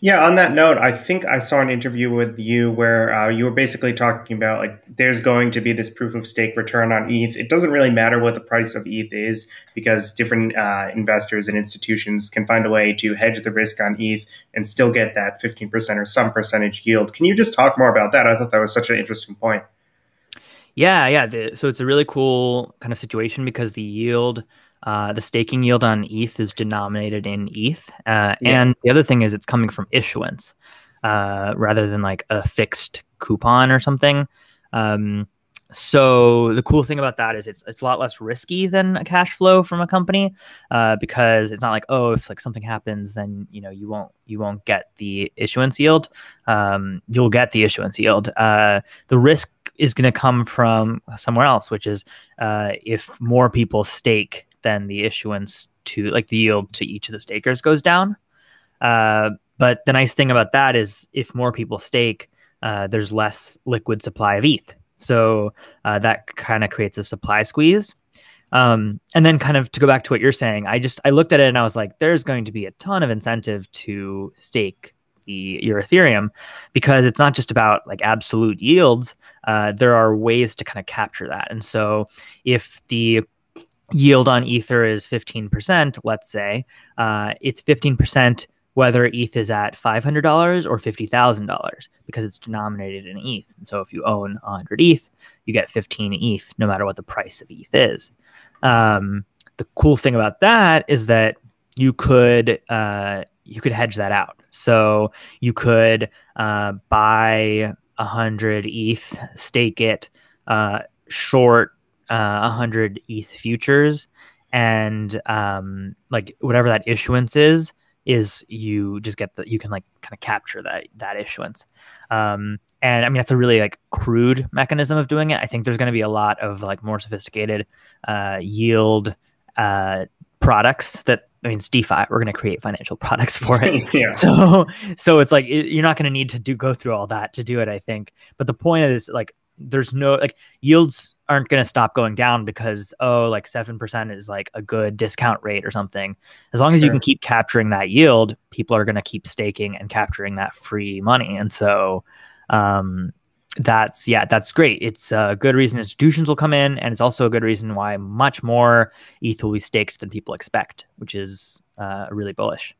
Yeah, on that note, I think I saw an interview with you where uh, you were basically talking about like there's going to be this proof of stake return on ETH. It doesn't really matter what the price of ETH is because different uh, investors and institutions can find a way to hedge the risk on ETH and still get that 15% or some percentage yield. Can you just talk more about that? I thought that was such an interesting point. Yeah, yeah. The, so it's a really cool kind of situation because the yield uh, the staking yield on ETH is denominated in ETH, uh, yeah. and the other thing is it's coming from issuance uh, rather than like a fixed coupon or something. Um, so the cool thing about that is it's it's a lot less risky than a cash flow from a company uh, because it's not like oh if like something happens then you know you won't you won't get the issuance yield um, you'll get the issuance yield uh, the risk is going to come from somewhere else which is uh, if more people stake then the issuance to like the yield to each of the stakers goes down. Uh, but the nice thing about that is if more people stake, uh, there's less liquid supply of ETH. So uh, that kind of creates a supply squeeze. Um, and then kind of to go back to what you're saying, I just I looked at it and I was like, there's going to be a ton of incentive to stake the, your Ethereum because it's not just about like absolute yields. Uh, there are ways to kind of capture that. And so if the yield on Ether is 15%, let's say, uh, it's 15% whether ETH is at $500 or $50,000 because it's denominated in ETH. And so if you own 100 ETH, you get 15 ETH no matter what the price of ETH is. Um, the cool thing about that is that you could uh, you could hedge that out. So you could uh, buy 100 ETH, stake it, uh, short uh, 100 ETH futures, and um, like whatever that issuance is, is you just get the you can like kind of capture that that issuance. Um, and I mean that's a really like crude mechanism of doing it. I think there's going to be a lot of like more sophisticated uh, yield uh, products that I mean, it's DeFi. We're going to create financial products for it. yeah. So, so it's like it, you're not going to need to do go through all that to do it. I think, but the point is like there's no like yields aren't going to stop going down because oh like 7% is like a good discount rate or something. As long as sure. you can keep capturing that yield people are going to keep staking and capturing that free money. And so um that's yeah that's great. It's a good reason institutions will come in and it's also a good reason why much more eth will be staked than people expect which is uh, really bullish